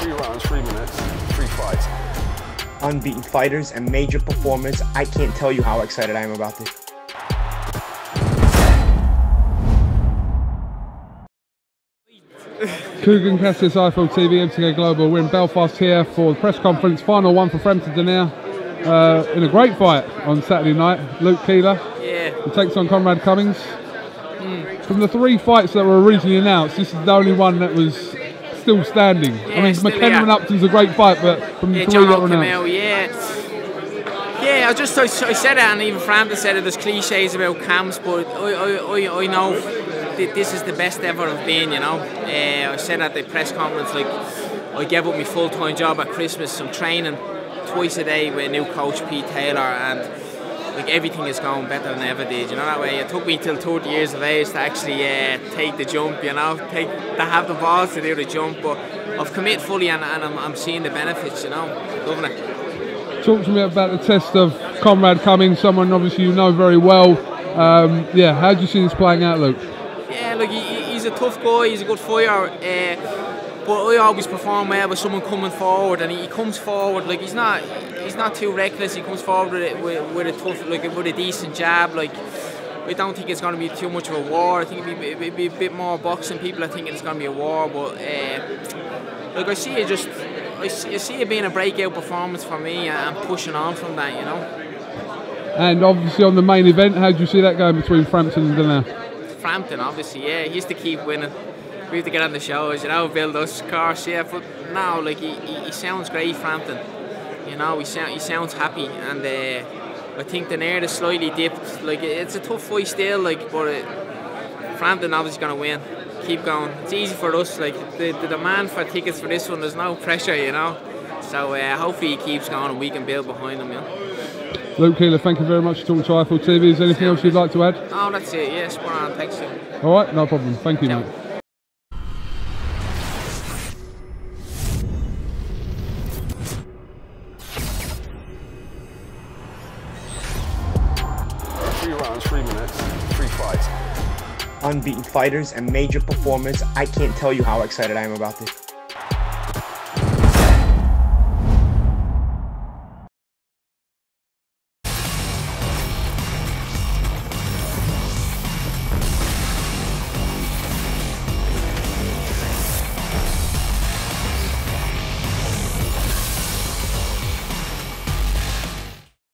Three rounds, three minutes, three fights. Unbeaten fighters and major performers. I can't tell you how excited I am about this. Kugan Cassius, IFL TV, MTK Global. We're in Belfast here for the press conference, final one for Frampton Donaire. Uh, in a great fight on Saturday night, Luke Keeler. Yeah. He takes on Conrad Cummings. Mm. From the three fights that were originally announced, this is the only one that was still standing. I mean, McKenna yeah. and Upton's a great fight, but from the yeah, three John that were came announced, yeah. Yeah, I just I, I said it, and even Frampton said it. There's cliches about camps, but I, I, I, I know this is the best ever I've been. You know, uh, I said at the press conference like I gave up my full time job at Christmas. I'm training twice a day with a new coach, Pete Taylor, and like everything is going better than ever did. You know that way. It took me till 30 years of age to actually uh, take the jump. You know, take to have the balls to do the jump, but. I've committed fully and, and I'm, I'm seeing the benefits, you know, loving it. talk to me about the test of Conrad Cummings, someone obviously you know very well. Um, yeah, how do you see this playing out, Luke? Yeah, look, he, he's a tough guy. He's a good fighter. Uh, but I always perform well with someone coming forward, and he, he comes forward like he's not he's not too reckless. He comes forward with, it, with, with a tough, like with a decent jab. Like I don't think it's going to be too much of a war. I think it'll be, it'll be a bit more boxing. People are thinking it's going to be a war, but uh, like I see it just. I see, I see it being a breakout performance for me and pushing on from that, you know. And obviously on the main event, how do you see that going between Frampton and Donaire? Frampton, obviously, yeah, he used to keep winning. We have to get on the shows, you know, build us cars, yeah. But now, like, he, he, he sounds great, Frampton. You know, he, sound, he sounds happy, and uh, I think Donaire is slightly dipped. Like, it's a tough fight still, like, but uh, Frampton obviously going to win. Keep going. It's easy for us, like, the, the demand for tickets for this one, there's no pressure, you know. So uh, hopefully he keeps going and we can build behind him, you know. Luke Keeler, thank you very much for talking to IFL TV. Is there anything else you'd like to add? Oh, that's it, yeah, spot on, thanks. All right, no problem. Thank you, Ciao. mate. Three rounds, three minutes, three fights. Unbeaten fighters and major performers. I can't tell you how excited I am about this.